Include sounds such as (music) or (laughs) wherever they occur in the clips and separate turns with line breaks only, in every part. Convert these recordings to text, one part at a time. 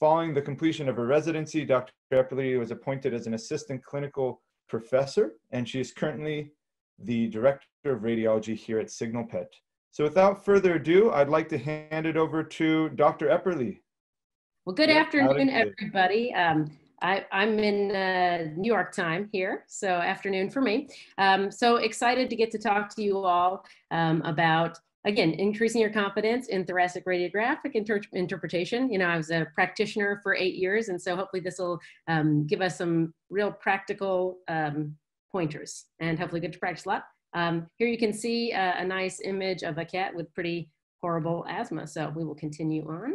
following the completion of her residency, Dr. Epperly was appointed as an assistant clinical professor, and she is currently the director of radiology here at SignalPET. So without further ado, I'd like to hand it over to Dr. Epperly.
Well, good afternoon, everybody. Um, I, am in uh, New York time here, so afternoon for me. Um, so excited to get to talk to you all um, about, again, increasing your confidence in thoracic radiographic inter interpretation. You know, I was a practitioner for eight years, and so hopefully this will um, give us some real practical um, pointers and hopefully get to practice a lot. Um, here you can see a, a nice image of a cat with pretty horrible asthma, so we will continue on.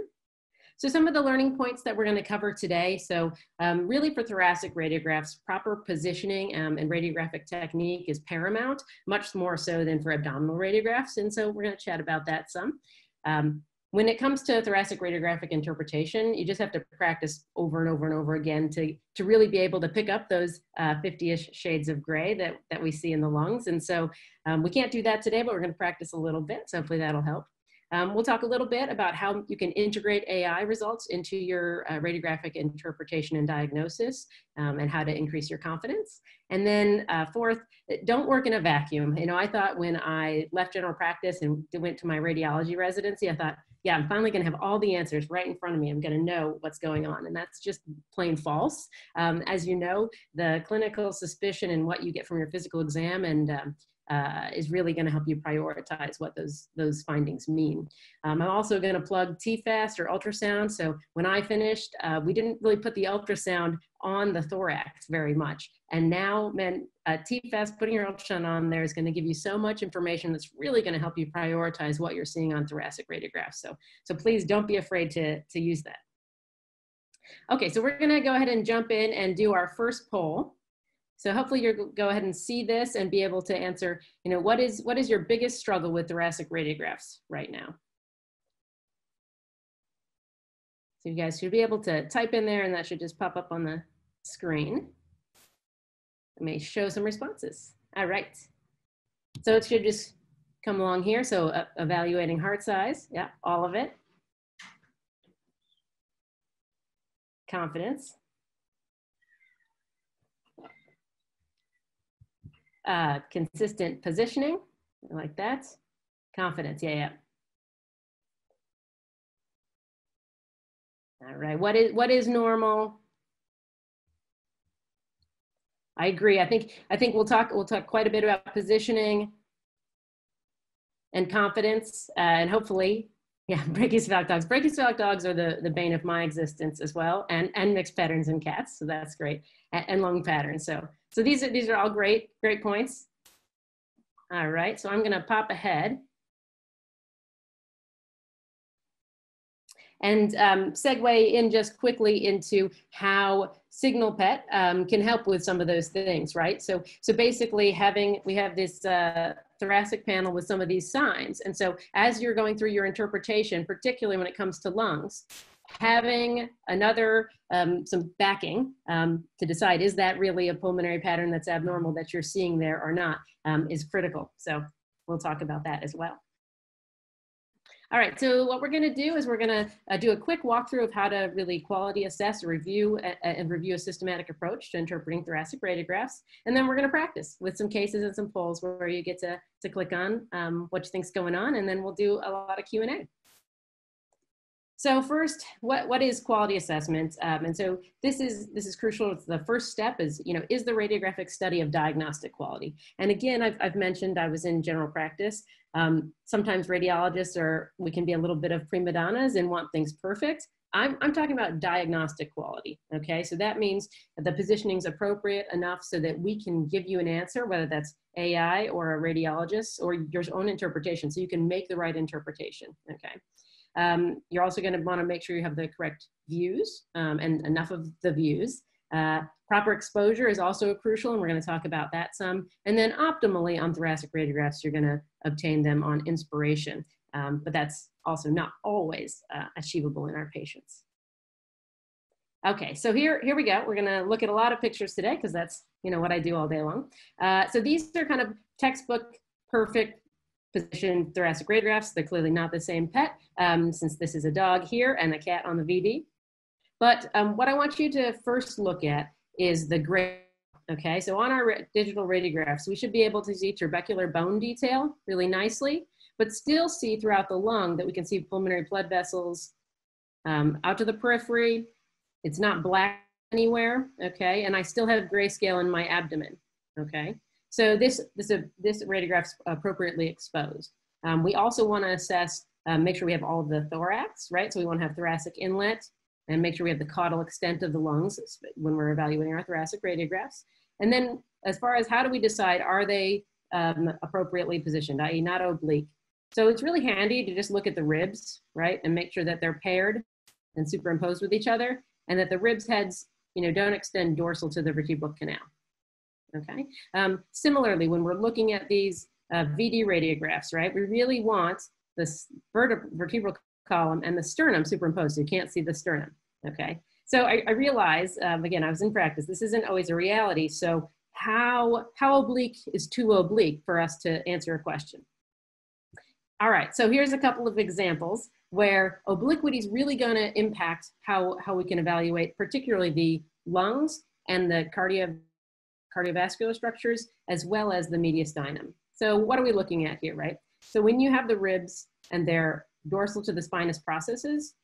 So some of the learning points that we're going to cover today. So um, really for thoracic radiographs, proper positioning um, and radiographic technique is paramount, much more so than for abdominal radiographs. And so we're going to chat about that some. Um, when it comes to thoracic radiographic interpretation, you just have to practice over and over and over again to, to really be able to pick up those 50-ish uh, shades of gray that, that we see in the lungs. And so um, we can't do that today, but we're gonna practice a little bit. So hopefully that'll help. Um, we'll talk a little bit about how you can integrate AI results into your uh, radiographic interpretation and diagnosis um, and how to increase your confidence. And then uh, fourth, don't work in a vacuum. You know, I thought when I left general practice and went to my radiology residency, I thought, yeah, I'm finally gonna have all the answers right in front of me. I'm gonna know what's going on. And that's just plain false. Um, as you know, the clinical suspicion and what you get from your physical exam and um, uh, is really going to help you prioritize what those those findings mean. Um, I'm also going to plug TFAST or ultrasound. So when I finished, uh, we didn't really put the ultrasound on the thorax very much. And now, man, uh, TFAST, putting your ultrasound on there is going to give you so much information that's really going to help you prioritize what you're seeing on thoracic radiographs. So, so please don't be afraid to, to use that. Okay, so we're going to go ahead and jump in and do our first poll. So hopefully you'll go ahead and see this and be able to answer, you know, what is, what is your biggest struggle with thoracic radiographs right now? So you guys should be able to type in there and that should just pop up on the screen. It may show some responses. All right. So it should just come along here. So uh, evaluating heart size, yeah, all of it. Confidence, Uh, consistent positioning, like that. Confidence, yeah, yeah. All right, what is, what is normal? I agree. I think, I think we'll talk, we'll talk quite a bit about positioning and confidence uh, and hopefully (laughs) yeah, brachycephalic dogs. Brachycephalic dogs are the, the bane of my existence as well, and, and mixed patterns in cats, so that's great, and, and lung patterns. So, so these are, these are all great, great points. All right, so I'm gonna pop ahead. And um, segue in just quickly into how SignalPET um, can help with some of those things, right? So, so basically having, we have this uh, thoracic panel with some of these signs. And so as you're going through your interpretation, particularly when it comes to lungs, having another, um, some backing um, to decide, is that really a pulmonary pattern that's abnormal that you're seeing there or not, um, is critical. So we'll talk about that as well. All right, so what we're gonna do is we're gonna uh, do a quick walkthrough of how to really quality assess, review, uh, and review a systematic approach to interpreting thoracic radiographs. And then we're gonna practice with some cases and some polls where you get to, to click on um, what you think's going on, and then we'll do a lot of Q&A. So first, what, what is quality assessment? Um, and so this is, this is crucial. It's the first step is, you know, is the radiographic study of diagnostic quality? And again, I've, I've mentioned I was in general practice. Um, sometimes radiologists are, we can be a little bit of prima donnas and want things perfect. I'm, I'm talking about diagnostic quality, okay? So that means that the positioning is appropriate enough so that we can give you an answer, whether that's AI or a radiologist or your own interpretation, so you can make the right interpretation, okay? Um, you're also going to want to make sure you have the correct views um, and enough of the views. Uh, proper exposure is also crucial, and we're going to talk about that some. And then optimally on thoracic radiographs, you're going to obtain them on inspiration, um, but that's also not always uh, achievable in our patients. Okay, so here, here we go. We're gonna look at a lot of pictures today because that's you know what I do all day long. Uh, so these are kind of textbook perfect position thoracic radiographs. They're clearly not the same pet um, since this is a dog here and a cat on the VD. But um, what I want you to first look at is the gray. Okay, so on our digital radiographs, we should be able to see trabecular bone detail really nicely, but still see throughout the lung that we can see pulmonary blood vessels um, out to the periphery. It's not black anywhere, okay? And I still have grayscale in my abdomen, okay? So this, this, uh, this radiograph's appropriately exposed. Um, we also wanna assess, um, make sure we have all the thorax, right? So we wanna have thoracic inlet and make sure we have the caudal extent of the lungs when we're evaluating our thoracic radiographs. And then as far as how do we decide, are they um, appropriately positioned, i.e. not oblique? So it's really handy to just look at the ribs, right? And make sure that they're paired and superimposed with each other and that the ribs heads, you know, don't extend dorsal to the vertebral canal. Okay. Um, similarly, when we're looking at these uh, VD radiographs, right, we really want the vertebral column and the sternum superimposed. So you can't see the sternum. Okay. So I, I realize, um, again, I was in practice, this isn't always a reality. So how, how oblique is too oblique for us to answer a question? All right, so here's a couple of examples where obliquity is really going to impact how, how we can evaluate particularly the lungs and the cardio, cardiovascular structures as well as the mediastinum. So what are we looking at here, right? So when you have the ribs and they're dorsal to the spinous processes,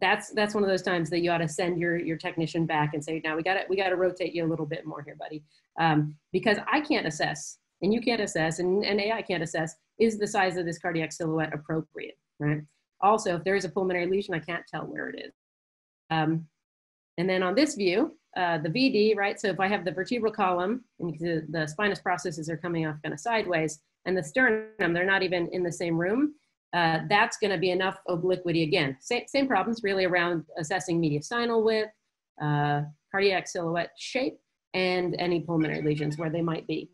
that's that's one of those times that you ought to send your your technician back and say, now we got to we got to rotate you a little bit more here, buddy, um, because I can't assess and you can't assess and, and AI can't assess is the size of this cardiac silhouette appropriate, right? Also, if there is a pulmonary lesion, I can't tell where it is. Um, and then on this view, uh, the VD, right? So if I have the vertebral column and the, the spinous processes are coming off kind of sideways and the sternum, they're not even in the same room, uh, that's going to be enough obliquity again. Same, same problems really around assessing mediastinal width, uh, cardiac silhouette shape, and any pulmonary lesions where they might be.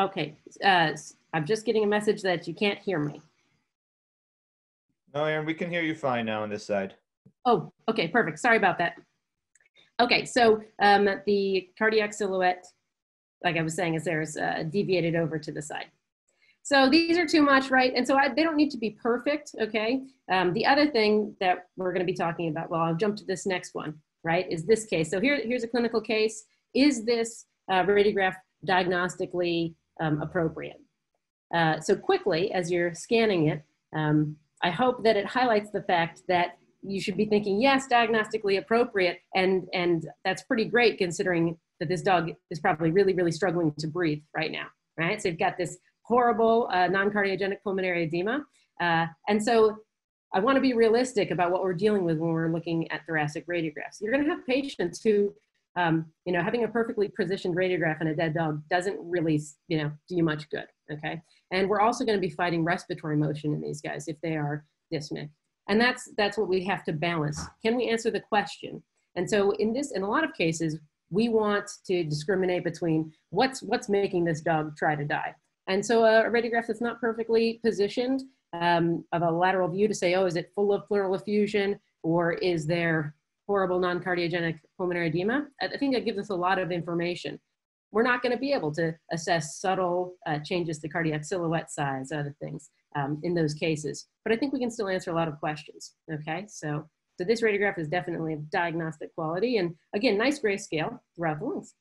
Okay, uh, I'm just getting a message that you can't hear me.
No, Aaron, we can hear you fine now on this side.
Oh, okay, perfect. Sorry about that. Okay, so um, the cardiac silhouette, like I was saying, is there's uh, deviated over to the side. So these are too much, right? And so I, they don't need to be perfect, okay? Um, the other thing that we're gonna be talking about, well, I'll jump to this next one, right, is this case. So here, here's a clinical case. Is this uh, radiograph diagnostically um, appropriate. Uh, so quickly, as you're scanning it, um, I hope that it highlights the fact that you should be thinking, yes, diagnostically appropriate, and, and that's pretty great considering that this dog is probably really, really struggling to breathe right now, right? So you've got this horrible uh, non-cardiogenic pulmonary edema. Uh, and so I wanna be realistic about what we're dealing with when we're looking at thoracic radiographs. You're gonna have patients who um, you know, having a perfectly positioned radiograph in a dead dog doesn't really, you know, do you much good, okay? And we're also gonna be fighting respiratory motion in these guys if they are dyspneic. And that's, that's what we have to balance. Can we answer the question? And so in this, in a lot of cases, we want to discriminate between what's, what's making this dog try to die. And so a radiograph that's not perfectly positioned um, of a lateral view to say, oh, is it full of pleural effusion or is there horrible non-cardiogenic pulmonary edema, I think that gives us a lot of information. We're not going to be able to assess subtle uh, changes to cardiac silhouette size, other things um, in those cases. But I think we can still answer a lot of questions. Okay, so so this radiograph is definitely of diagnostic quality, and again, nice grayscale throughout the lungs.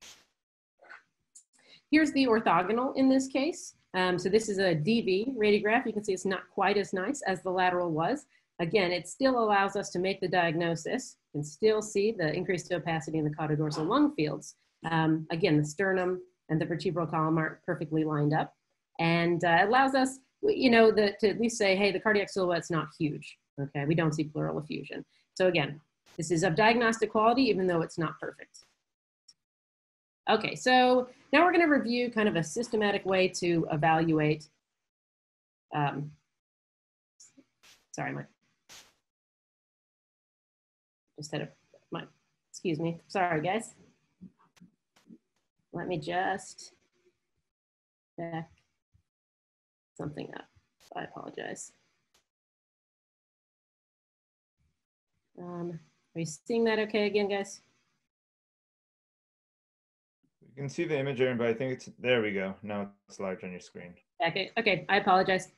Here's the orthogonal in this case. Um, so this is a DV radiograph. You can see it's not quite as nice as the lateral was. Again, it still allows us to make the diagnosis can still see the increased opacity in the caudodorsal lung fields. Um, again, the sternum and the vertebral column aren't perfectly lined up. And uh, allows us, you know, the, to at least say, hey, the cardiac silhouette's not huge. Okay, we don't see pleural effusion. So again, this is of diagnostic quality, even though it's not perfect. Okay, so now we're gonna review kind of a systematic way to evaluate, um, sorry, my instead of my, excuse me, sorry guys. Let me just back something up. I apologize. Um, are you seeing that okay again, guys?
You can see the image, Aaron, but I think it's, there we go. Now it's large on your screen.
Okay, okay, I apologize.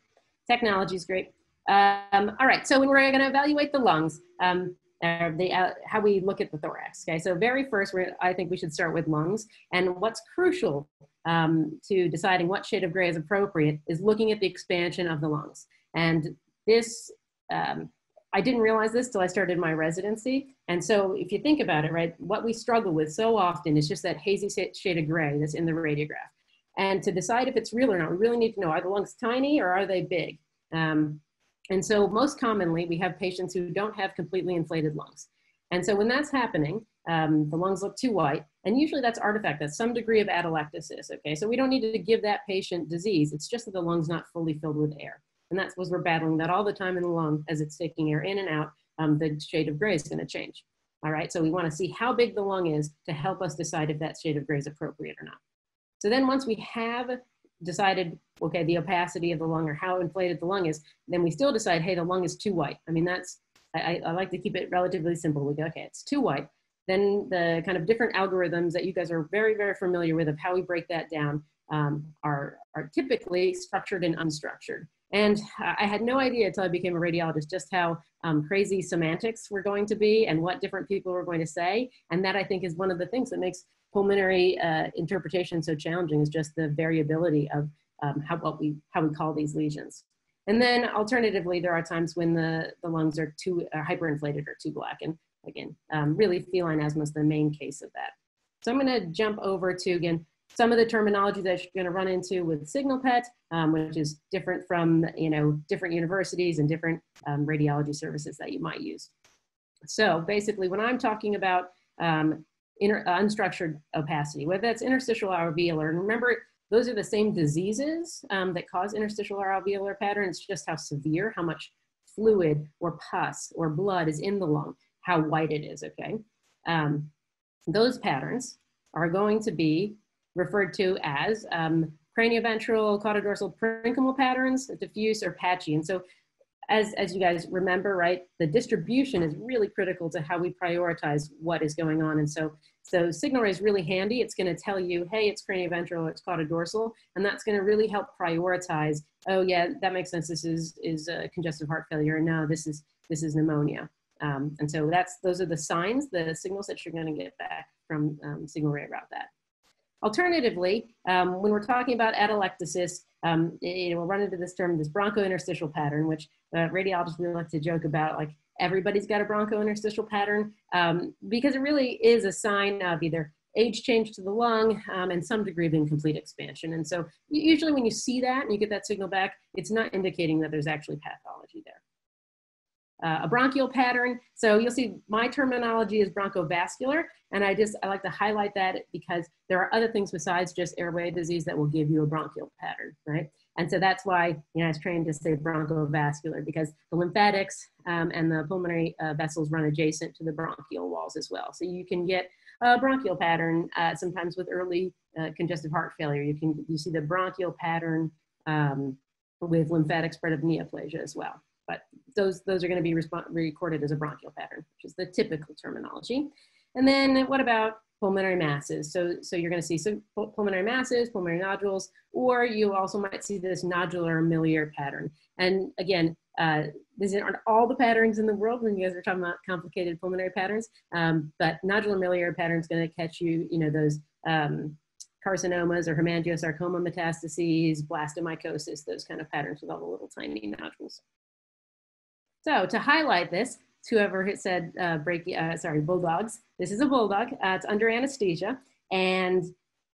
technology is great. Um, all right, so when we're gonna evaluate the lungs, um, the, uh, how we look at the thorax. Okay, so very first, I think we should start with lungs. And what's crucial um, to deciding what shade of gray is appropriate is looking at the expansion of the lungs. And this, um, I didn't realize this till I started my residency. And so if you think about it, right, what we struggle with so often is just that hazy shade of gray that's in the radiograph. And to decide if it's real or not, we really need to know, are the lungs tiny or are they big? Um, and so most commonly, we have patients who don't have completely inflated lungs. And so when that's happening, um, the lungs look too white, and usually that's artifact, that's some degree of atelectasis, okay? So we don't need to give that patient disease, it's just that the lung's not fully filled with air. And that's what we're battling that all the time in the lung as it's taking air in and out, um, the shade of gray is gonna change. All right, so we wanna see how big the lung is to help us decide if that shade of gray is appropriate or not. So then once we have decided, okay, the opacity of the lung or how inflated the lung is, then we still decide, hey, the lung is too white. I mean, that's, I, I like to keep it relatively simple. We go, okay, it's too white. Then the kind of different algorithms that you guys are very, very familiar with of how we break that down um, are, are typically structured and unstructured. And I had no idea until I became a radiologist just how um, crazy semantics were going to be and what different people were going to say. And that I think is one of the things that makes pulmonary uh, interpretation so challenging is just the variability of um, how, what we, how we call these lesions. And then alternatively, there are times when the, the lungs are too hyperinflated or too black. And again, um, really feline asthma is the main case of that. So I'm gonna jump over to, again, some of the terminology that you're gonna run into with SignalPET, um, which is different from, you know, different universities and different um, radiology services that you might use. So basically when I'm talking about um, inter, unstructured opacity, whether that's interstitial or alveolar. And remember, those are the same diseases um, that cause interstitial or alveolar patterns, just how severe, how much fluid or pus or blood is in the lung, how white it is, okay? Um, those patterns are going to be referred to as um, cranioventral caudodorsal parenchymal patterns, diffuse or patchy. And so as, as you guys remember, right, the distribution is really critical to how we prioritize what is going on. And so, so SignalRAY is really handy. It's going to tell you, hey, it's cranioventral, it's caudodorsal, and that's going to really help prioritize. Oh, yeah, that makes sense. This is is congestive heart failure. And no, this is this is pneumonia. Um, and so that's those are the signs, the signals that you're going to get back from um, SignalRAY about that. Alternatively, um, when we're talking about atelectasis, um, you know, we'll run into this term, this bronchointerstitial pattern, which uh, radiologists really like to joke about, like everybody's got a bronchointerstitial pattern, um, because it really is a sign of either age change to the lung um, and some degree of incomplete expansion. And so usually when you see that and you get that signal back, it's not indicating that there's actually pathology there uh, a bronchial pattern. So you'll see my terminology is bronchovascular, and I just I like to highlight that because there are other things besides just airway disease that will give you a bronchial pattern, right? And so that's why you know I was trained to say bronchovascular because the lymphatics um, and the pulmonary uh, vessels run adjacent to the bronchial walls as well. So you can get a bronchial pattern uh, sometimes with early uh, congestive heart failure. You can you see the bronchial pattern um, with lymphatic spread of neoplasia as well but those, those are going to be recorded as a bronchial pattern, which is the typical terminology. And then what about pulmonary masses? So, so you're going to see some pulmonary masses, pulmonary nodules, or you also might see this nodular miliary pattern. And again, uh, these aren't all the patterns in the world when you guys are talking about complicated pulmonary patterns, um, but nodular miliary pattern is going to catch you, you know, those um, carcinomas or hemangiosarcoma metastases, blastomycosis, those kind of patterns with all the little tiny nodules. So to highlight this, whoever said uh, uh, sorry, bulldogs, this is a bulldog. Uh, it's under anesthesia. And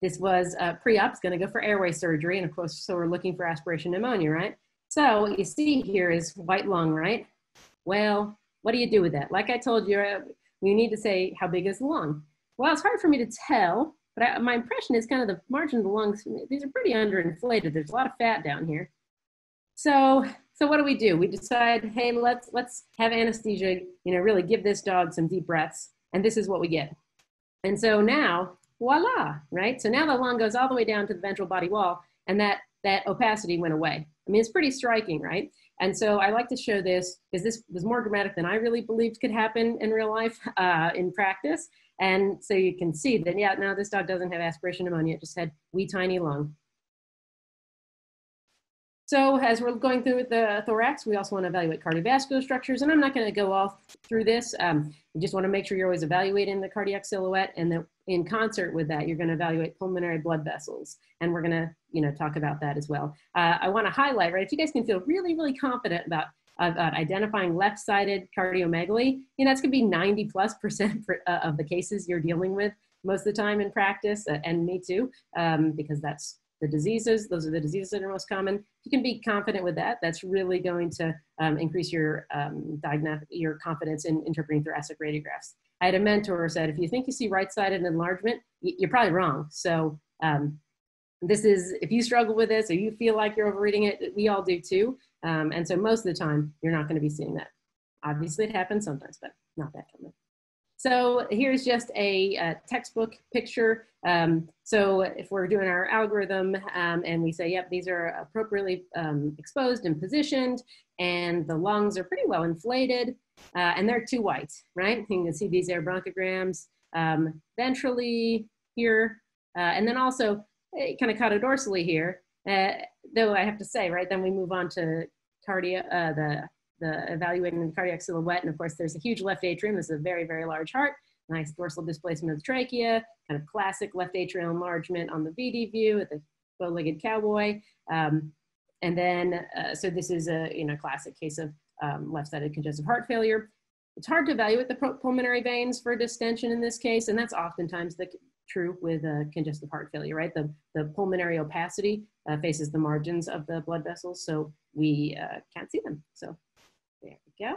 this was uh, pre-op, it's gonna go for airway surgery. And of course, so we're looking for aspiration pneumonia, right? So what you see here is white lung, right? Well, what do you do with that? Like I told you, uh, you need to say, how big is the lung? Well, it's hard for me to tell, but I, my impression is kind of the margin of the lungs, these are pretty underinflated. There's a lot of fat down here. So so what do we do? We decide, hey, let's let's have anesthesia, you know, really give this dog some deep breaths, and this is what we get. And so now, voila, right? So now the lung goes all the way down to the ventral body wall, and that that opacity went away. I mean, it's pretty striking, right? And so I like to show this because this was more dramatic than I really believed could happen in real life, (laughs) uh, in practice. And so you can see that, yeah, now this dog doesn't have aspiration pneumonia, it just had wee tiny lung. So as we're going through the thorax, we also want to evaluate cardiovascular structures. And I'm not going to go all through this. Um, you just want to make sure you're always evaluating the cardiac silhouette. And that in concert with that, you're going to evaluate pulmonary blood vessels. And we're going to, you know, talk about that as well. Uh, I want to highlight, right, if you guys can feel really, really confident about identifying left-sided cardiomegaly, you know, that's going to be 90 plus percent (laughs) for, uh, of the cases you're dealing with most of the time in practice, uh, and me too, um, because that's the diseases. Those are the diseases that are most common. You can be confident with that. That's really going to um, increase your um, your confidence in interpreting thoracic radiographs. I had a mentor who said, if you think you see right-sided enlargement, you're probably wrong. So um, this is, if you struggle with this or you feel like you're overreading it, we all do too. Um, and so most of the time, you're not gonna be seeing that. Obviously it happens sometimes, but not that common. So here's just a, a textbook picture. Um, so if we're doing our algorithm um, and we say, yep, these are appropriately um, exposed and positioned and the lungs are pretty well inflated uh, and they're too white, right? You can see these air bronchograms um, ventrally here. Uh, and then also eh, kind of caudodorsally here, uh, though I have to say, right, then we move on to cardio, uh, the the evaluating the cardiac silhouette. And of course, there's a huge left atrium. This is a very, very large heart. Nice dorsal displacement of the trachea, kind of classic left atrial enlargement on the VD view with the bow-legged cowboy. Um, and then, uh, so this is a you know classic case of um, left-sided congestive heart failure. It's hard to evaluate the pulmonary veins for distension in this case, and that's oftentimes the true with uh, congestive heart failure, right? The, the pulmonary opacity uh, faces the margins of the blood vessels, so we uh, can't see them. So go.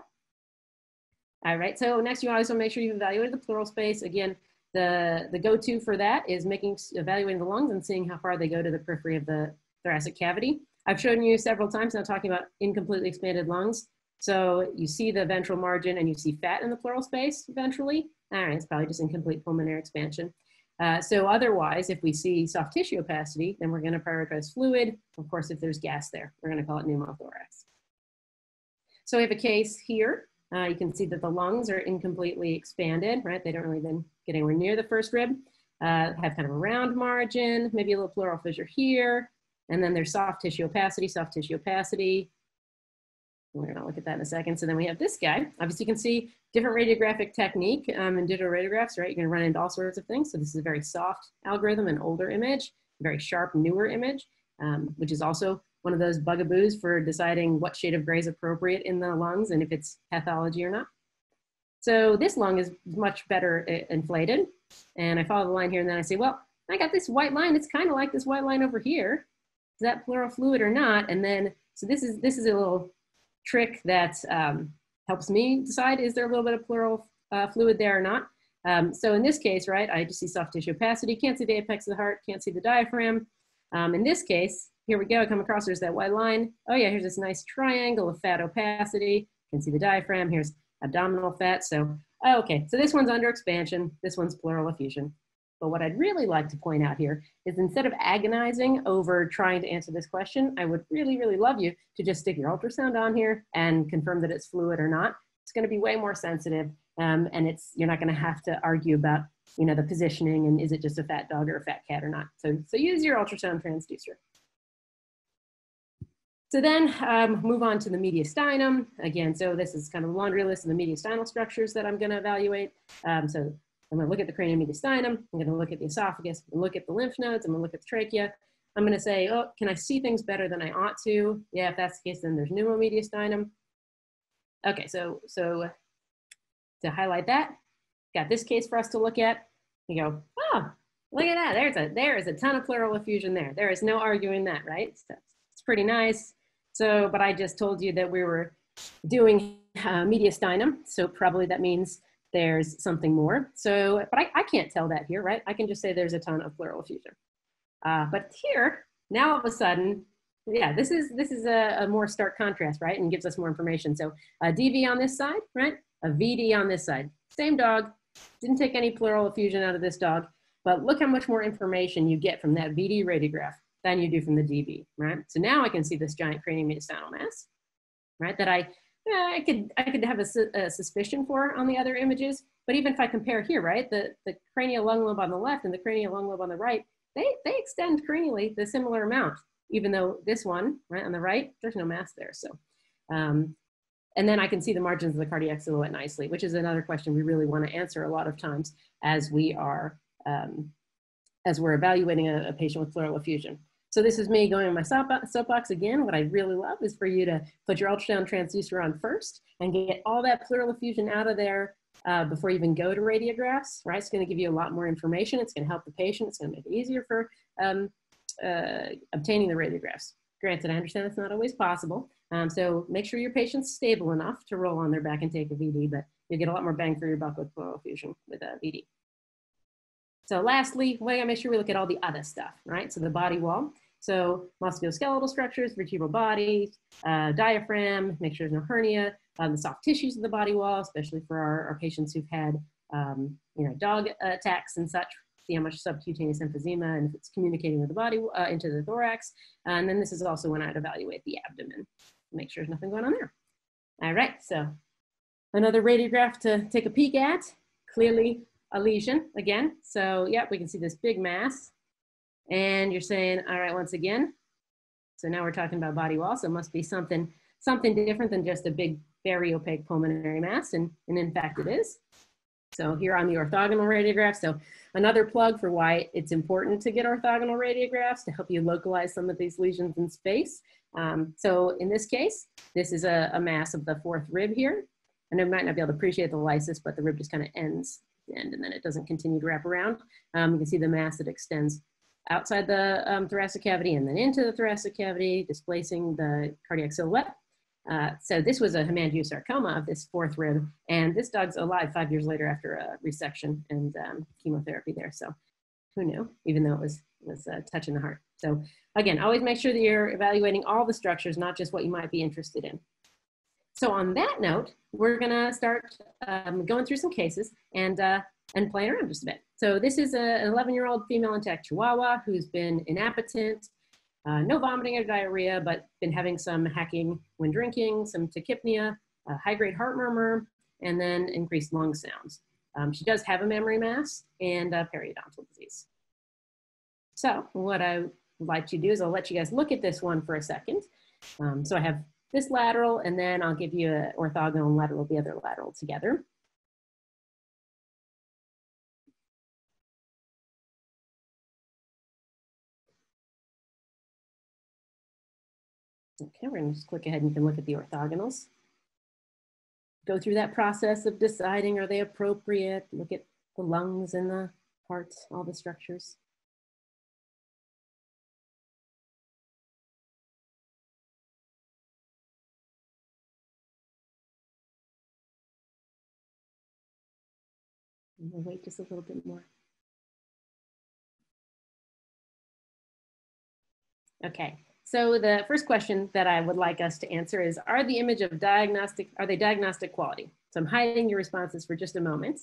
All right, so next you always want to make sure you've evaluated the pleural space. Again, the, the go-to for that is making evaluating the lungs and seeing how far they go to the periphery of the thoracic cavity. I've shown you several times now talking about incompletely expanded lungs. So you see the ventral margin and you see fat in the pleural space ventrally. All right, it's probably just incomplete pulmonary expansion. Uh, so otherwise, if we see soft tissue opacity, then we're going to prioritize fluid. Of course, if there's gas there, we're going to call it pneumothorax. So we have a case here. Uh, you can see that the lungs are incompletely expanded, right? They don't really then get anywhere near the first rib. Uh, have kind of a round margin, maybe a little pleural fissure here. And then there's soft tissue opacity, soft tissue opacity. We're gonna look at that in a second. So then we have this guy. Obviously you can see different radiographic technique um, in digital radiographs, right? You're gonna run into all sorts of things. So this is a very soft algorithm, an older image, very sharp, newer image, um, which is also one of those bugaboos for deciding what shade of gray is appropriate in the lungs and if it's pathology or not. So this lung is much better inflated. And I follow the line here and then I say, well, I got this white line. It's kind of like this white line over here. Is that pleural fluid or not? And then, so this is, this is a little trick that um, helps me decide, is there a little bit of pleural uh, fluid there or not? Um, so in this case, right, I just see soft tissue opacity, can't see the apex of the heart, can't see the diaphragm. Um, in this case, here we go, come across, there's that white line. Oh yeah, here's this nice triangle of fat opacity. You can see the diaphragm, here's abdominal fat. So, oh, okay, so this one's under expansion, this one's pleural effusion. But what I'd really like to point out here is instead of agonizing over trying to answer this question, I would really, really love you to just stick your ultrasound on here and confirm that it's fluid or not. It's gonna be way more sensitive um, and it's you're not gonna have to argue about you know, the positioning and is it just a fat dog or a fat cat or not. So, so use your ultrasound transducer. So then um, move on to the mediastinum. Again, so this is kind of a laundry list of the mediastinal structures that I'm gonna evaluate. Um, so I'm gonna look at the cranial mediastinum, I'm gonna look at the esophagus, look at the lymph nodes, I'm gonna look at the trachea. I'm gonna say, oh, can I see things better than I ought to? Yeah, if that's the case, then there's pneumomediastinum. Okay, so, so to highlight that, got this case for us to look at. You go, oh, look at that. There's a, there is a ton of pleural effusion there. There is no arguing that, right? So it's pretty nice. So, but I just told you that we were doing uh, mediastinum, so probably that means there's something more. So, but I, I can't tell that here, right? I can just say there's a ton of pleural effusion. Uh, but here, now all of a sudden, yeah, this is this is a, a, more stark contrast, right? And gives us more information. So a DV on this side, right? A VD on this side. Same dog, didn't take any pleural effusion out of this dog, but look how much more information you get from that VD radiograph than you do from the DV, right? So now I can see this giant cranial mediastinal mass, right? That I, I could, I could have a, su a, suspicion for on the other images, but even if I compare here, right, the, the cranial lung lobe on the left and the cranial lung lobe on the right, they, they extend cranially the similar amount. even though this one, right on the right, there's no mass there. So, um, and then I can see the margins of the cardiac silhouette nicely, which is another question we really want to answer a lot of times as we are, um, as we're evaluating a, a patient with pleural effusion. So this is me going in my soapbox again. What I really love is for you to put your ultrasound transducer on first and get all that pleural effusion out of there uh, before you even go to radiographs, right? It's gonna give you a lot more information. It's gonna help the patient. It's gonna make it easier for um, uh, obtaining the radiographs. Granted, I understand it's not always possible. Um, so make sure your patient's stable enough to roll on their back and take a VD, but you get a lot more bang for your buck with pleural effusion with a VD. So lastly, we gotta make sure we look at all the other stuff, right? So the body wall. So musculoskeletal structures, vertebral body, uh, diaphragm, make sure there's no hernia, um, the soft tissues of the body wall, especially for our, our patients who've had, um, you know, dog attacks and such, see how much subcutaneous emphysema and if it's communicating with the body uh, into the thorax. And then this is also when I'd evaluate the abdomen, make sure there's nothing going on there. All right, so another radiograph to take a peek at. Clearly a lesion again. So yeah, we can see this big mass and you're saying, all right, once again, so now we're talking about body wall, so it must be something, something different than just a big, very opaque pulmonary mass, and, and in fact it is. So here on the orthogonal radiograph, so another plug for why it's important to get orthogonal radiographs to help you localize some of these lesions in space. Um, so in this case, this is a, a, mass of the fourth rib here. And I might not be able to appreciate the lysis, but the rib just kind of ends end and then it doesn't continue to wrap around. Um, you can see the mass that extends outside the um, thoracic cavity and then into the thoracic cavity, displacing the cardiac silhouette. Uh, so this was a hemangiosarcoma of this fourth rib, and this dog's alive five years later after a resection and um, chemotherapy there. So who knew, even though it was, was uh, touching the heart. So again, always make sure that you're evaluating all the structures, not just what you might be interested in. So on that note, we're gonna start um, going through some cases and, uh, and playing around just a bit. So this is a, an 11 year old female intact Chihuahua who's been inappetent, uh, no vomiting or diarrhea, but been having some hacking when drinking, some tachypnea, high grade heart murmur, and then increased lung sounds. Um, she does have a mammary mass and periodontal disease. So what I would like to do is I'll let you guys look at this one for a second. Um, so I have this lateral, and then I'll give you an orthogonal lateral, the other lateral together. Okay, we're gonna just click ahead and you can look at the orthogonals. Go through that process of deciding are they appropriate, look at the lungs and the heart, all the structures. we'll wait just a little bit more. Okay, so the first question that I would like us to answer is, are the image of diagnostic, are they diagnostic quality? So I'm hiding your responses for just a moment.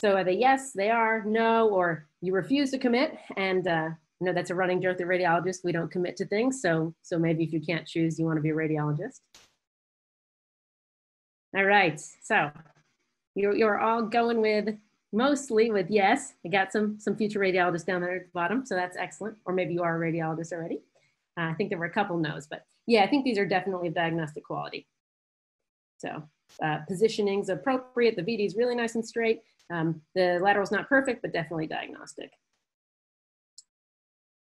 So are they yes, they are, no, or you refuse to commit? And uh, know, that's a running joke at radiologists. We don't commit to things. So, so maybe if you can't choose, you want to be a radiologist. All right, so you're, you're all going with mostly with yes. I got some, some future radiologists down there at the bottom, so that's excellent. Or maybe you are a radiologist already. Uh, I think there were a couple no's, but yeah, I think these are definitely diagnostic quality. So uh, positioning's appropriate. The VD is really nice and straight. Um, the lateral's not perfect, but definitely diagnostic.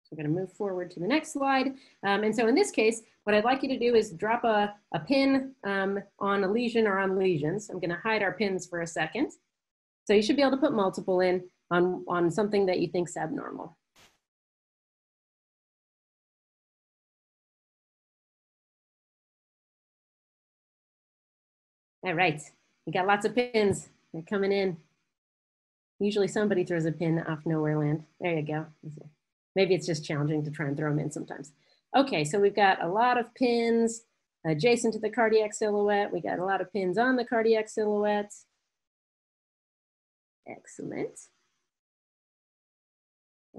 So we're gonna move forward to the next slide. Um, and so in this case, what I'd like you to do is drop a, a pin um, on a lesion or on lesions. I'm gonna hide our pins for a second. So you should be able to put multiple in on, on something that you think is abnormal. All right, we got lots of pins. They're coming in. Usually somebody throws a pin off nowhere land. There you go. Maybe it's just challenging to try and throw them in sometimes. Okay, so we've got a lot of pins adjacent to the cardiac silhouette. We got a lot of pins on the cardiac silhouette. Excellent.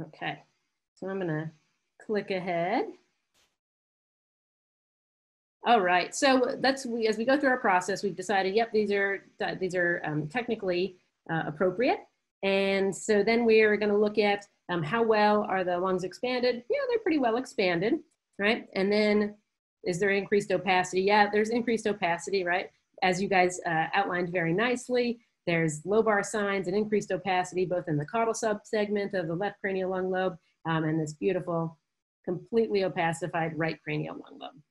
Okay, so I'm gonna click ahead. All right, so that's we, as we go through our process, we've decided, yep, these are these are um, technically uh, appropriate, and so then we are going to look at um, how well are the lungs expanded. Yeah, they're pretty well expanded. right? And then is there increased opacity? Yeah, there's increased opacity, right? As you guys uh, outlined very nicely, there's lobar signs and increased opacity both in the caudal subsegment of the left cranial lung lobe um, and this beautiful, completely opacified right cranial lung lobe.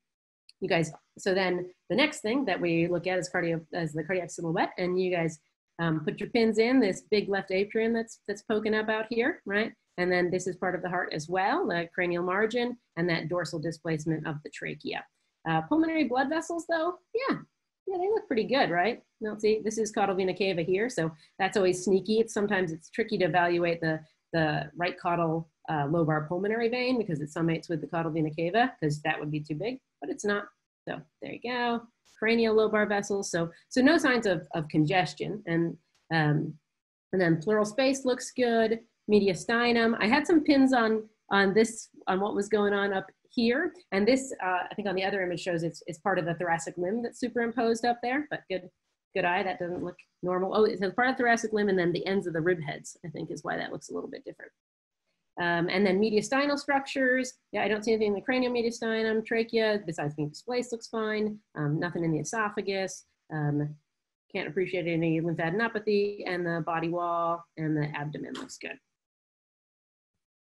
You guys, so then the next thing that we look at is cardio, as the cardiac silhouette, and you guys um, put your pins in this big left atrium that's that's poking up out here, right? And then this is part of the heart as well, the cranial margin and that dorsal displacement of the trachea. Uh, pulmonary blood vessels though, yeah, yeah, they look pretty good, right? Now see, this is caudal vena cava here, so that's always sneaky. It's sometimes it's tricky to evaluate the, the right caudal uh, lobar pulmonary vein because it summates with the caudal vena cava because that would be too big, but it's not. So there you go. Cranial lobar vessels. So, so no signs of, of congestion. And, um, and then pleural space looks good. Mediastinum. I had some pins on, on this, on what was going on up here. And this, uh, I think on the other image shows it's, it's part of the thoracic limb that's superimposed up there, but good, good eye. That doesn't look normal. Oh, it part of thoracic limb and then the ends of the rib heads, I think is why that looks a little bit different. Um, and then mediastinal structures. Yeah, I don't see anything in the cranial mediastinum, trachea, besides being displaced looks fine. Um, nothing in the esophagus. Um, can't appreciate any lymphadenopathy and the body wall and the abdomen looks good.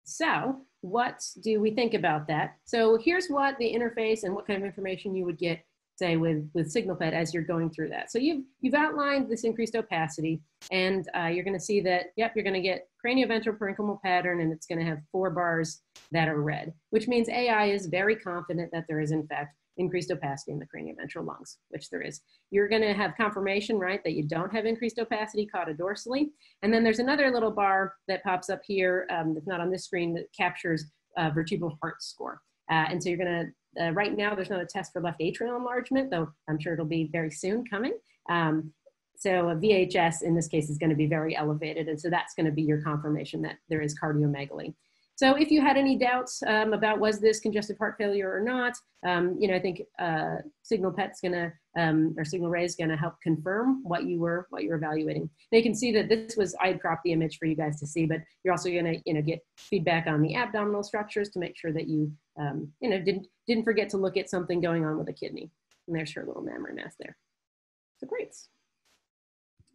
So what do we think about that? So here's what the interface and what kind of information you would get say with, with SignalPET as you're going through that. So you've, you've outlined this increased opacity and uh, you're gonna see that, yep, you're gonna get cranioventral parenchymal pattern and it's gonna have four bars that are red, which means AI is very confident that there is in fact increased opacity in the cranioventral lungs, which there is. You're gonna have confirmation, right, that you don't have increased opacity caudodorsally. And then there's another little bar that pops up here um, that's not on this screen that captures uh, vertebral heart score. Uh, and so you're gonna uh, right now, there's not a test for left atrial enlargement, though I'm sure it'll be very soon coming. Um, so a VHS in this case is going to be very elevated, and so that's going to be your confirmation that there is cardiomegaly. So if you had any doubts um, about was this congestive heart failure or not, um, you know, I think uh, SignalPET's gonna, um, or SignalRAY is gonna help confirm what you were, what you're evaluating. You can see that this was, I cropped the image for you guys to see, but you're also gonna, you know, get feedback on the abdominal structures to make sure that you, um, you know, didn't, didn't forget to look at something going on with the kidney. And there's her little mammary mass there. So great.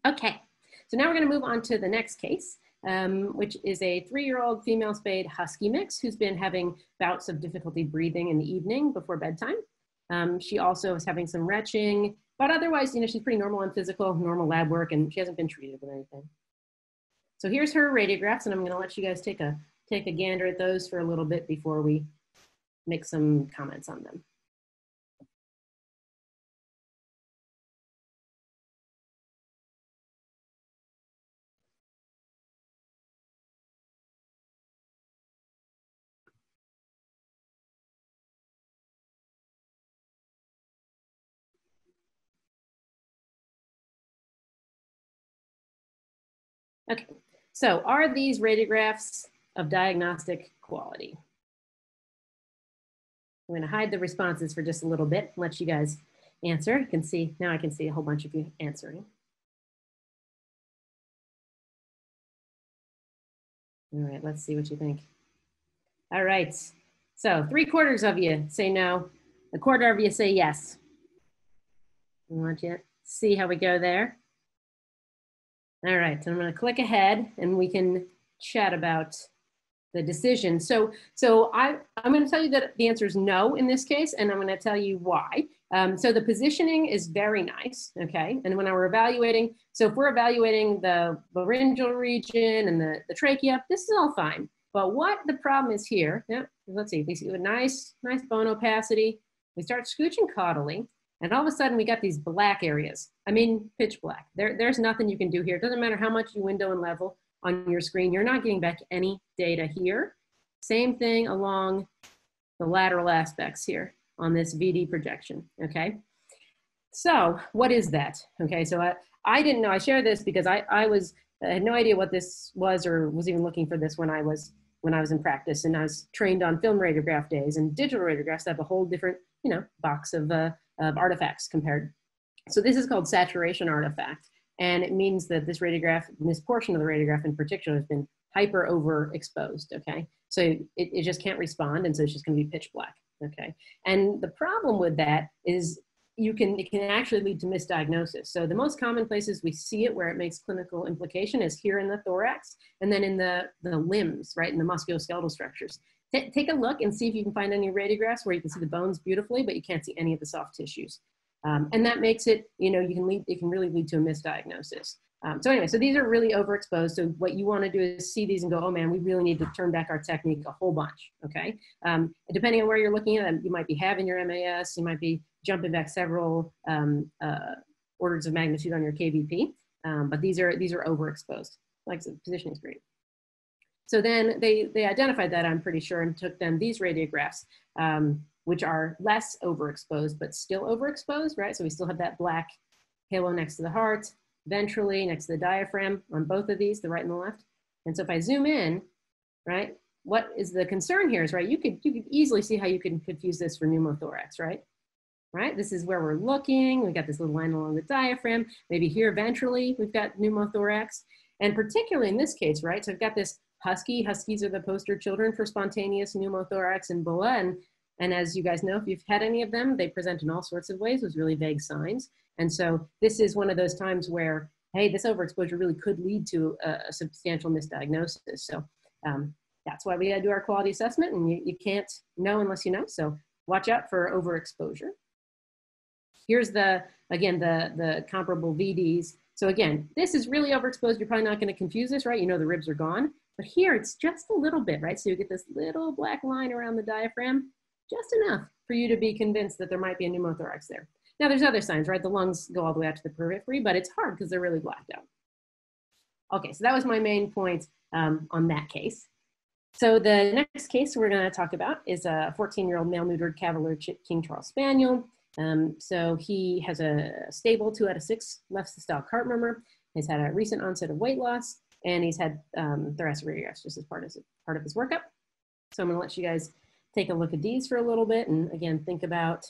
Okay, so now we're gonna move on to the next case um, which is a three-year-old female spayed husky mix who's been having bouts of difficulty breathing in the evening before bedtime. Um, she also is having some retching, but otherwise, you know, she's pretty normal on physical, normal lab work, and she hasn't been treated with anything. So here's her radiographs, and I'm gonna let you guys take a, take a gander at those for a little bit before we make some comments on them. Okay, so are these radiographs of diagnostic quality? I'm gonna hide the responses for just a little bit, let you guys answer. You can see, now I can see a whole bunch of you answering. All right, let's see what you think. All right, so three quarters of you say no, a quarter of you say yes. I want you to see how we go there. All right, so I'm going to click ahead and we can chat about the decision. So, so I, I'm going to tell you that the answer is no in this case, and I'm going to tell you why. Um, so the positioning is very nice, okay? And when we're evaluating, so if we're evaluating the laryngeal region and the, the trachea, this is all fine. But what the problem is here, yeah, let's see, we see a nice, nice bone opacity. We start scooching caudally, and all of a sudden we got these black areas. I mean, pitch black. There, there's nothing you can do here. It doesn't matter how much you window and level on your screen. You're not getting back any data here. Same thing along the lateral aspects here on this VD projection, okay? So what is that? Okay, so I, I didn't know, I share this because I, I was, I had no idea what this was or was even looking for this when I was, when I was in practice and I was trained on film radiograph days and digital radiographs have a whole different, you know, box of, uh, of artifacts compared. So this is called saturation artifact. And it means that this radiograph, this portion of the radiograph in particular has been hyper overexposed, okay? So it, it just can't respond and so it's just gonna be pitch black. Okay. And the problem with that is you can it can actually lead to misdiagnosis. So the most common places we see it where it makes clinical implication is here in the thorax and then in the the limbs, right, in the musculoskeletal structures. T- take a look and see if you can find any radiographs where you can see the bones beautifully, but you can't see any of the soft tissues. Um, and that makes it, you know, you can lead, it can really lead to a misdiagnosis. Um, so anyway, so these are really overexposed. So what you want to do is see these and go, oh man, we really need to turn back our technique a whole bunch. Okay. Um, depending on where you're looking at them, you might be having your MAS, you might be jumping back several um, uh, orders of magnitude on your kVp. Um, but these are these are overexposed. Like the positioning is great. So then they they identified that I'm pretty sure and took them these radiographs, um, which are less overexposed but still overexposed, right? So we still have that black halo next to the heart, ventrally next to the diaphragm on both of these, the right and the left. And so if I zoom in, right, what is the concern here is, right, you could, you could easily see how you can confuse this for pneumothorax, right? Right, this is where we're looking. We've got this little line along the diaphragm. Maybe here ventrally, we've got pneumothorax. And particularly in this case, right, so I've got this husky. Huskies are the poster children for spontaneous pneumothorax and BOA. And, and as you guys know, if you've had any of them, they present in all sorts of ways with really vague signs. And so this is one of those times where, hey, this overexposure really could lead to a, a substantial misdiagnosis. So um, that's why we got to do our quality assessment and you, you can't know unless you know. So watch out for overexposure. Here's the, again, the, the comparable VDs. So again, this is really overexposed. You're probably not going to confuse this, right? You know the ribs are gone. But here it's just a little bit, right? So you get this little black line around the diaphragm, just enough for you to be convinced that there might be a pneumothorax there. Now there's other signs, right? The lungs go all the way out to the periphery, but it's hard because they're really blacked out. Okay, so that was my main point um, on that case. So the next case we're going to talk about is a 14-year-old male-neutered Cavalier King Charles Spaniel. Um, so he has a stable two out of six left systolic heart murmur. He's had a recent onset of weight loss, and he's had um, thoracic radiographs just as part of, part of his workup. So I'm going to let you guys take a look at these for a little bit, and again, think about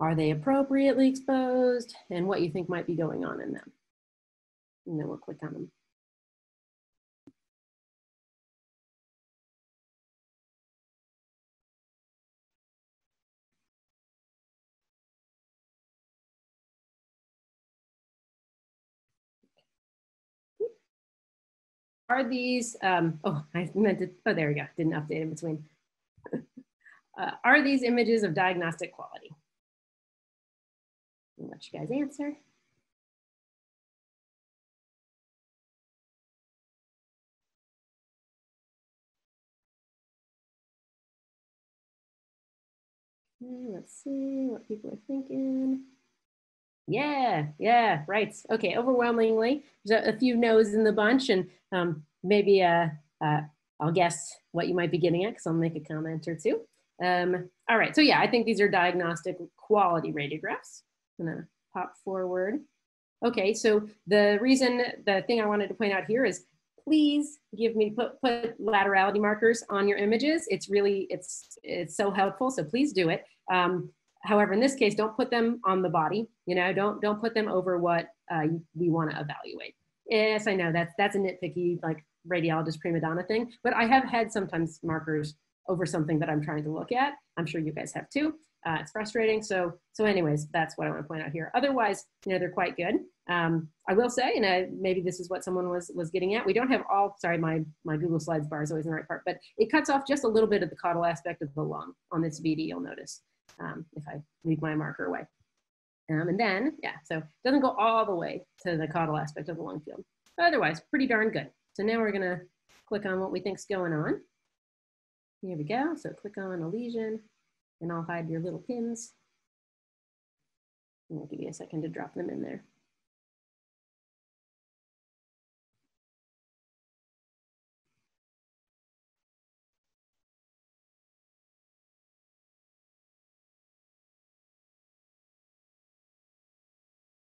are they appropriately exposed and what you think might be going on in them. And then we'll click on them. Are these, um, oh, I meant to, oh, there we go, didn't update in between. (laughs) uh, are these images of diagnostic quality? I'll let you guys answer. Let's see what people are thinking. Yeah, yeah, right. Okay, overwhelmingly, there's a, a few no's in the bunch, and um, maybe uh, uh, I'll guess what you might be getting at because I'll make a comment or two. Um, all right, so yeah, I think these are diagnostic quality radiographs. I'm gonna pop forward. Okay, so the reason, the thing I wanted to point out here is please give me, put, put laterality markers on your images. It's really, it's, it's so helpful, so please do it. Um, however, in this case, don't put them on the body, you know, don't, don't put them over what uh, we wanna evaluate. Yes, I know that's, that's a nitpicky like radiologist prima donna thing, but I have had sometimes markers over something that I'm trying to look at. I'm sure you guys have too. Uh, it's frustrating. So, so anyways, that's what I want to point out here. Otherwise, you know, they're quite good. Um, I will say, and I, maybe this is what someone was was getting at. We don't have all. Sorry, my my Google Slides bar is always in the right part, but it cuts off just a little bit of the caudal aspect of the lung on this VD. You'll notice um, if I leave my marker away. Um, and then, yeah, so it doesn't go all the way to the caudal aspect of the lung field. But otherwise, pretty darn good. So now we're gonna click on what we think's going on. Here we go. So click on a lesion and I'll hide your little pins. And I'll give you a second to drop them in there.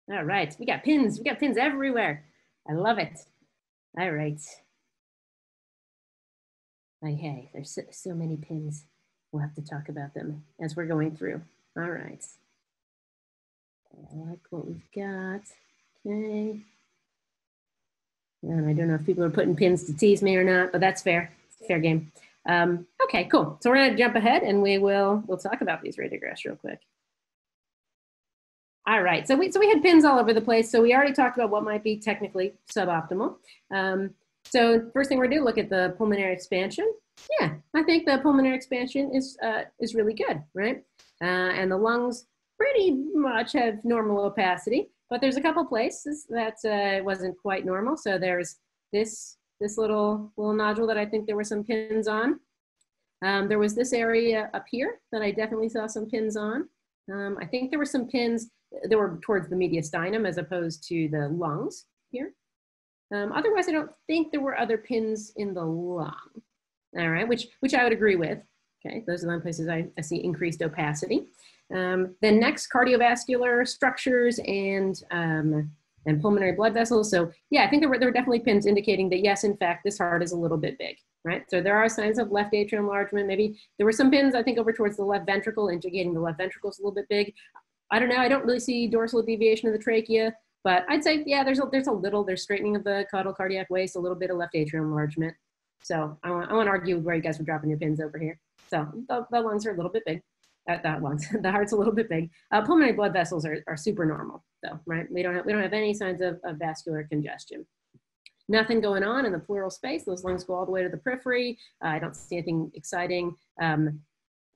All right, we got pins. We got pins everywhere. I love it. All right. Okay, there's so, so many pins. We'll have to talk about them as we're going through. All right. I like what we've got. Okay. And I don't know if people are putting pins to tease me or not, but that's fair. Fair game. Um, okay, cool. So we're gonna jump ahead and we will we'll talk about these radiographs real quick. All right, so we, so we had pins all over the place. So we already talked about what might be technically suboptimal. Um, so first thing we're gonna do, look at the pulmonary expansion. Yeah, I think the pulmonary expansion is, uh, is really good, right? Uh, and the lungs pretty much have normal opacity, but there's a couple places that uh, wasn't quite normal. So there's this, this little, little nodule that I think there were some pins on. Um, there was this area up here that I definitely saw some pins on. Um, I think there were some pins that were towards the mediastinum as opposed to the lungs here. Um, otherwise, I don't think there were other pins in the lung. All right, which, which I would agree with. Okay, those are the places I, I see increased opacity. Um, then next, cardiovascular structures and, um, and pulmonary blood vessels. So yeah, I think there were, there were definitely pins indicating that yes, in fact, this heart is a little bit big, right? So there are signs of left atrial enlargement. Maybe there were some pins, I think, over towards the left ventricle, indicating the left ventricle is a little bit big. I don't know, I don't really see dorsal deviation of the trachea, but I'd say, yeah, there's a, there's a little, there's straightening of the caudal cardiac waist, a little bit of left atrial enlargement. So I I want to argue where you guys were dropping your pins over here. So the, the lungs are a little bit big. That, that lungs, (laughs) the heart's a little bit big. Uh, pulmonary blood vessels are, are super normal though, right? We don't have, we don't have any signs of, of vascular congestion. Nothing going on in the pleural space. Those lungs go all the way to the periphery. Uh, I don't see anything exciting. Um,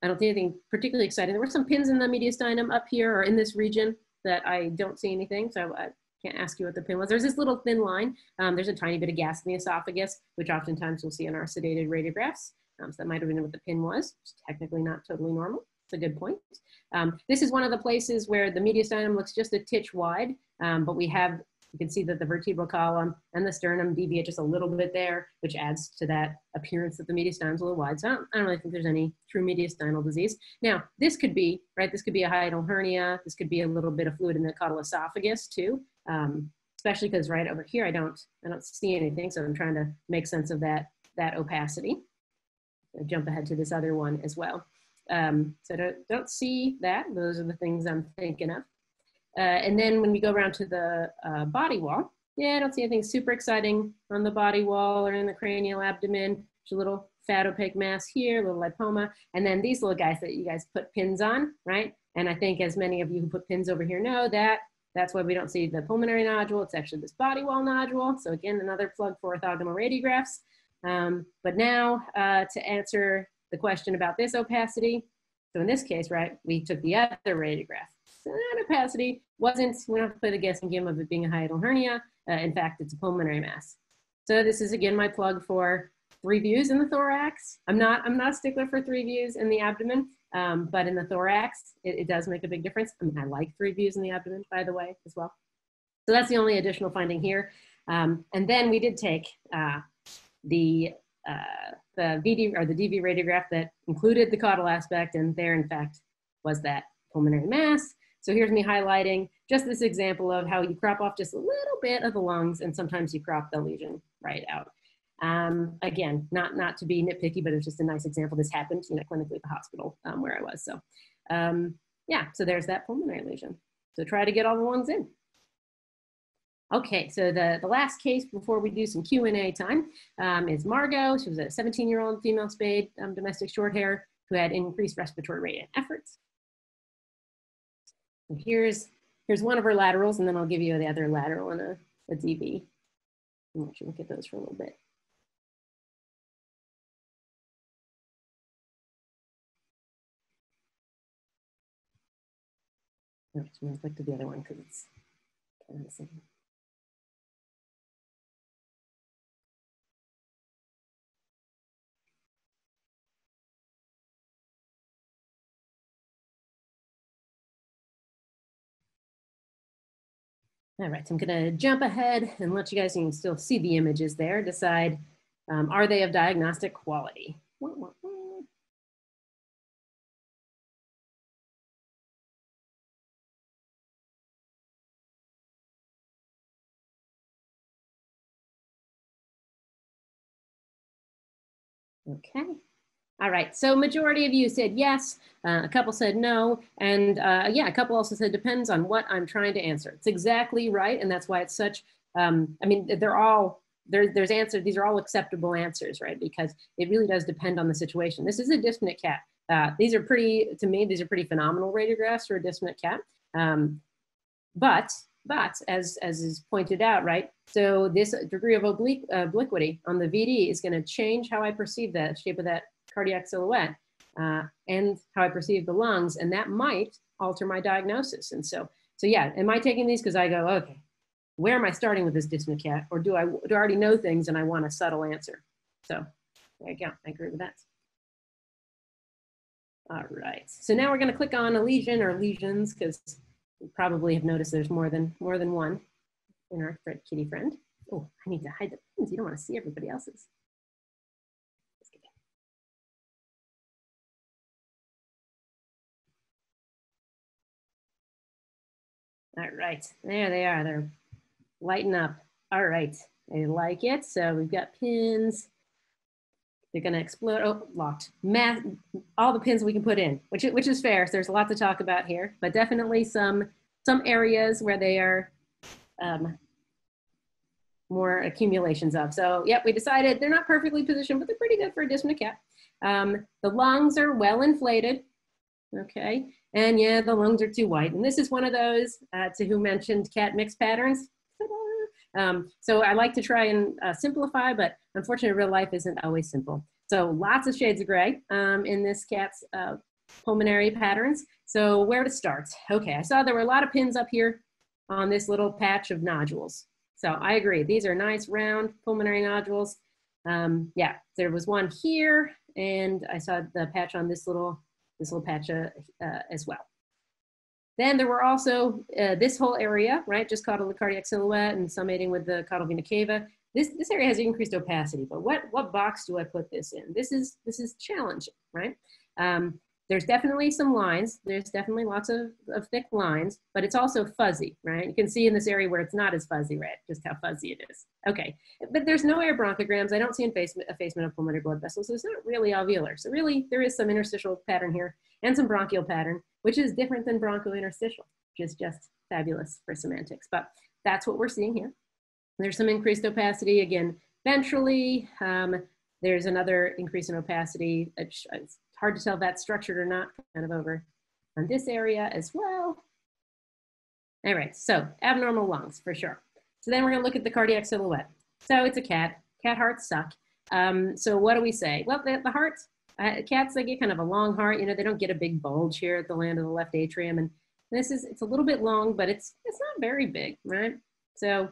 I don't see anything particularly exciting. There were some pins in the mediastinum up here or in this region that I don't see anything. So I, can't ask you what the pin was. There's this little thin line. Um, there's a tiny bit of gas in the esophagus, which oftentimes we'll see in our sedated radiographs. Um, so that might have been what the pin was. It's technically not totally normal. It's a good point. Um, this is one of the places where the mediastinum looks just a titch wide, um, but we have, you can see that the vertebral column and the sternum deviate just a little bit there, which adds to that appearance that the mediastinum is a little wide. So I don't, I don't really think there's any true mediastinal disease. Now, this could be, right, this could be a hiatal hernia. This could be a little bit of fluid in the caudal esophagus too um, especially because right over here I don't I don't see anything. So I'm trying to make sense of that that opacity. I'll jump ahead to this other one as well. Um, so don't don't see that. Those are the things I'm thinking of. Uh, and then when we go around to the uh, body wall, yeah, I don't see anything super exciting on the body wall or in the cranial abdomen. There's a little fat opaque mass here, a little lipoma, and then these little guys that you guys put pins on, right? And I think as many of you who put pins over here know that that's why we don't see the pulmonary nodule. It's actually this body wall nodule. So again, another plug for orthogonal radiographs. Um, but now uh, to answer the question about this opacity. So in this case, right, we took the other radiograph. Opacity wasn't, we don't have to play the guessing game of it being a hiatal hernia. Uh, in fact, it's a pulmonary mass. So this is again my plug for three views in the thorax. I'm not, I'm not a stickler for three views in the abdomen. Um, but in the thorax, it, it, does make a big difference. I mean, I like three views in the abdomen, by the way, as well. So that's the only additional finding here. Um, and then we did take uh, the uh, the VD or the DV radiograph that included the caudal aspect, and there, in fact, was that pulmonary mass. So here's me highlighting just this example of how you crop off just a little bit of the lungs, and sometimes you crop the lesion right out. Um, again, not, not to be nitpicky, but it's just a nice example. This happened, you know, clinically at the hospital um, where I was. So um, yeah, so there's that pulmonary lesion. So try to get all the lungs in. Okay, so the, the last case before we do some Q&A time um, is Margot. She was a 17-year-old female spayed um, domestic short hair who had increased respiratory rate and efforts. And here's, here's one of her laterals, and then I'll give you the other lateral and a, a DV. I'm actually look at those for a little bit. I'm going to click to the other one because it's kind of the same. All right, so I'm gonna jump ahead and let you guys, you can still see the images there, decide, um, are they of diagnostic quality? Okay. All right. So majority of you said yes. Uh, a couple said no. And uh, yeah, a couple also said depends on what I'm trying to answer. It's exactly right. And that's why it's such, um, I mean, they're all there, there's answers, these are all acceptable answers, right? Because it really does depend on the situation. This is a dyspneic cat. Uh, these are pretty, to me, these are pretty phenomenal radiographs for a dyspneic cat. Um, but, but as, as is pointed out, right? So this degree of oblique, uh, obliquity on the VD is gonna change how I perceive the shape of that cardiac silhouette uh, and how I perceive the lungs. And that might alter my diagnosis. And so, so yeah, am I taking these because I go, okay, where am I starting with this dyspneic cat? Or do I, do I already know things and I want a subtle answer? So there you go, I agree with that. All right, so now we're gonna click on a lesion or lesions because you probably have noticed there's more than, more than one in our kitty friend. Oh, I need to hide the pins. You don't wanna see everybody else's. All right, there they are. They're lighting up. All right, they like it. So we've got pins. They're gonna explode. Oh, locked. Math, all the pins we can put in, which which is fair. So there's a lot to talk about here, but definitely some some areas where they are um, more accumulations of. So yep, we decided they're not perfectly positioned, but they're pretty good for a dyspneic cat. Um, the lungs are well inflated. Okay, and yeah, the lungs are too white. And this is one of those uh, to who mentioned cat mix patterns. (laughs) Um, so I like to try and uh, simplify, but unfortunately real life isn't always simple. So lots of shades of gray um, in this cat's uh, pulmonary patterns. So where to start? Okay, I saw there were a lot of pins up here on this little patch of nodules. So I agree, these are nice round pulmonary nodules. Um, yeah, there was one here and I saw the patch on this little this little patch uh, as well. Then there were also uh, this whole area, right, just caudal the cardiac silhouette and summating with the caudal vena cava. This, this area has increased opacity, but what, what box do I put this in? This is, this is challenging, right? Um, there's definitely some lines. There's definitely lots of, of thick lines, but it's also fuzzy, right? You can see in this area where it's not as fuzzy, right? Just how fuzzy it is. Okay, but there's no air bronchograms. I don't see effacement, effacement of pulmonary blood vessels, so it's not really alveolar. So really, there is some interstitial pattern here and some bronchial pattern, which is different than bronchointerstitial, which is just fabulous for semantics. But that's what we're seeing here. There's some increased opacity, again, ventrally. Um, there's another increase in opacity. It's, it's hard to tell if that's structured or not, kind of over on this area as well. All right, so abnormal lungs for sure. So then we're gonna look at the cardiac silhouette. So it's a cat, cat hearts suck. Um, so what do we say? Well, the, the heart, uh, cats, they get kind of a long heart, you know, they don't get a big bulge here at the land of the left atrium. And this is, it's a little bit long, but it's, it's not very big, right? So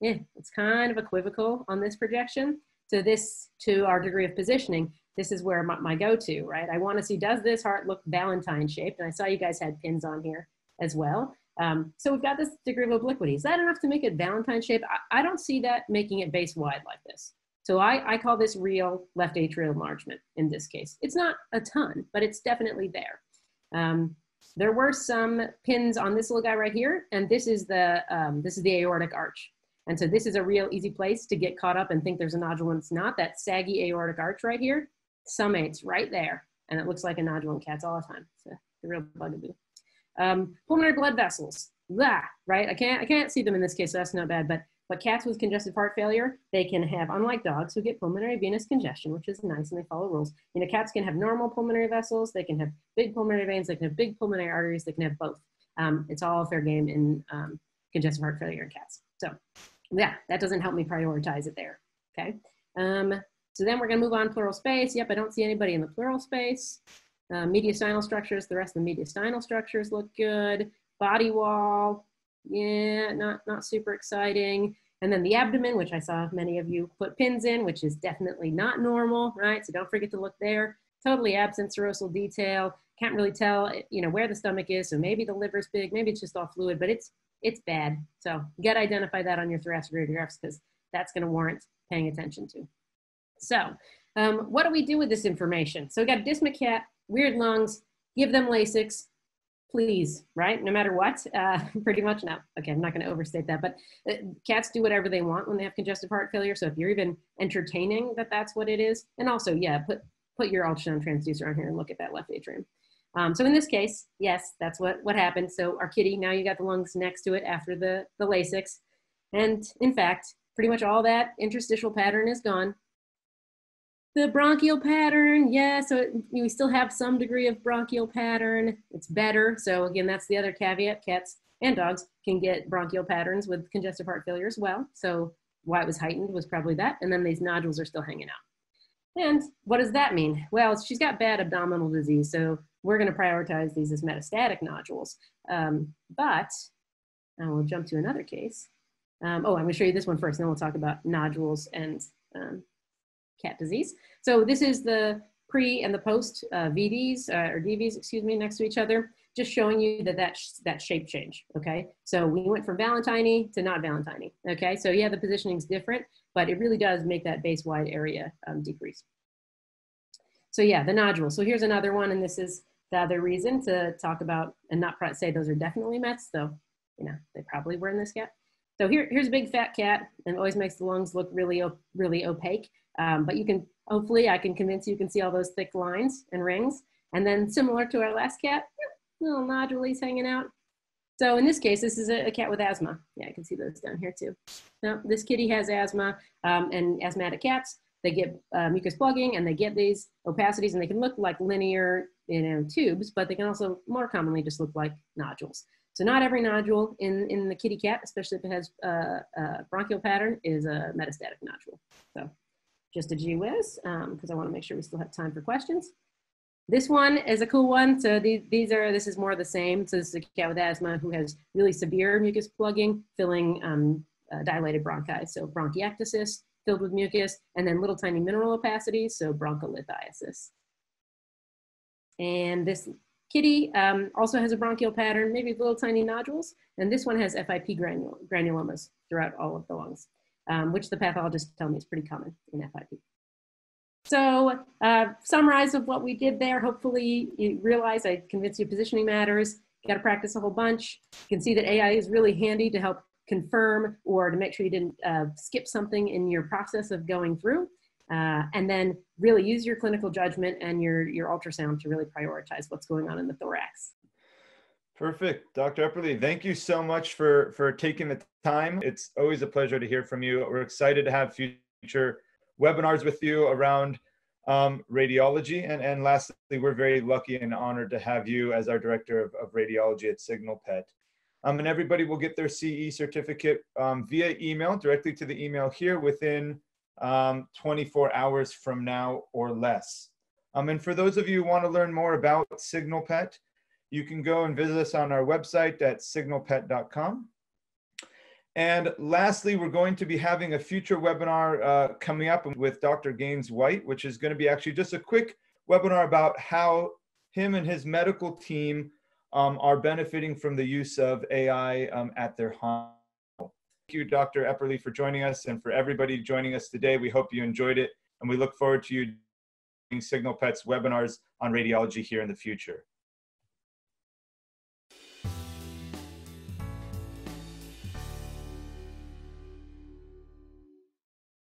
yeah, it's kind of equivocal on this projection. So this, to our degree of positioning, this is where my, my go-to, right? I want to see, does this heart look Valentine shaped? And I saw you guys had pins on here as well. Um, so we've got this degree of obliquity. Is that enough to make it Valentine shape? I, I don't see that making it base wide like this. So I, I call this real left atrial enlargement in this case. It's not a ton, but it's definitely there. Um, there were some pins on this little guy right here, and this is the um, this is the aortic arch. And so this is a real easy place to get caught up and think there's a nodule and it's not. That saggy aortic arch right here summates right there. And it looks like a nodule in cats all the time. It's a, a real bugaboo. Um, pulmonary blood vessels, blah, right? I can't, I can't see them in this case, so that's not bad. But, but cats with congestive heart failure, they can have, unlike dogs who get pulmonary venous congestion, which is nice and they follow rules. You know, cats can have normal pulmonary vessels, they can have big pulmonary veins, they can have big pulmonary arteries, they can have both. Um, it's all fair game in um, congestive heart failure in cats. So yeah, that doesn't help me prioritize it there, okay? So then we're gonna move on pleural space. Yep, I don't see anybody in the pleural space. Uh, mediastinal structures, the rest of the mediastinal structures look good. Body wall, yeah, not, not super exciting. And then the abdomen, which I saw many of you put pins in, which is definitely not normal, right? So don't forget to look there. Totally absent serosal detail. Can't really tell, you know, where the stomach is. So maybe the liver's big, maybe it's just all fluid, but it's it's bad. So to identify that on your thoracic radiographs because that's going to warrant paying attention to. So um, what do we do with this information? So we got dyspneic cat, weird lungs, give them Lasix, please, right? No matter what, uh, (laughs) pretty much no. Okay, I'm not going to overstate that, but uh, cats do whatever they want when they have congestive heart failure. So if you're even entertaining that that's what it is, and also, yeah, put put your ultrasound transducer on here and look at that left atrium. Um, so in this case, yes, that's what what happened. So our kitty, now you got the lungs next to it after the the Lasix, and in fact, pretty much all that interstitial pattern is gone. The bronchial pattern, yeah, so it, we still have some degree of bronchial pattern. It's better. So again, that's the other caveat. Cats and dogs can get bronchial patterns with congestive heart failure as well. So why it was heightened was probably that. And then these nodules are still hanging out. And what does that mean? Well, she's got bad abdominal disease. So we're going to prioritize these as metastatic nodules. Um, but I will jump to another case. Um, oh, I'm going to show you this one first, and then we'll talk about nodules and um, cat disease. So this is the pre and the post uh, VDs uh, or DVs, excuse me, next to each other, just showing you that that, sh that shape change, okay? So we went from Valentini to not Valentini, okay? So yeah, the positioning is different, but it really does make that base wide area um, decrease. So yeah, the nodule. So here's another one, and this is the other reason to talk about and not say those are definitely Mets, though, you know, they probably were in this cat. So here, here's a big fat cat and always makes the lungs look really, really opaque. Um, but you can, hopefully I can convince you, can see all those thick lines and rings. And then similar to our last cat, little nodules hanging out. So in this case, this is a, a, cat with asthma. Yeah, I can see those down here too. Now, this kitty has asthma um, and asthmatic cats, they get uh, mucus plugging and they get these opacities and they can look like linear you know, tubes, but they can also more commonly just look like nodules. So not every nodule in, in the kitty cat, especially if it has uh, a bronchial pattern, is a metastatic nodule. So just a gee whiz, because um, I want to make sure we still have time for questions. This one is a cool one. So these, these are, this is more of the same. So this is a cat with asthma who has really severe mucus plugging, filling um, uh, dilated bronchi. So bronchiectasis filled with mucus, and then little tiny mineral opacities, so broncholithiasis. And this kitty um, also has a bronchial pattern, maybe little tiny nodules, and this one has FIP granul granulomas throughout all of the lungs, um, which the pathologists tell me is pretty common in FIP. So uh, summarize of what we did there, hopefully you realize I convinced you positioning matters, You got to practice a whole bunch. You can see that AI is really handy to help confirm or to make sure you didn't uh, skip something in your process of going through. Uh, and then really use your clinical judgment and your, your ultrasound to really prioritize what's going on in the thorax.
Perfect. Dr. Epperly, thank you so much for, for taking the time. It's always a pleasure to hear from you. We're excited to have future webinars with you around um, radiology. And, and lastly, we're very lucky and honored to have you as our director of, of radiology at SignalPET. Um, and everybody will get their CE certificate um, via email directly to the email here within um, 24 hours from now or less. Um, and for those of you who want to learn more about SignalPET, you can go and visit us on our website at signalpet.com. And lastly, we're going to be having a future webinar uh, coming up with Dr. Gaines White, which is going to be actually just a quick webinar about how him and his medical team um, are benefiting from the use of AI um, at their home. Thank you, Dr. Epperly, for joining us and for everybody joining us today. We hope you enjoyed it and we look forward to you doing SignalPET's webinars on radiology here in the future.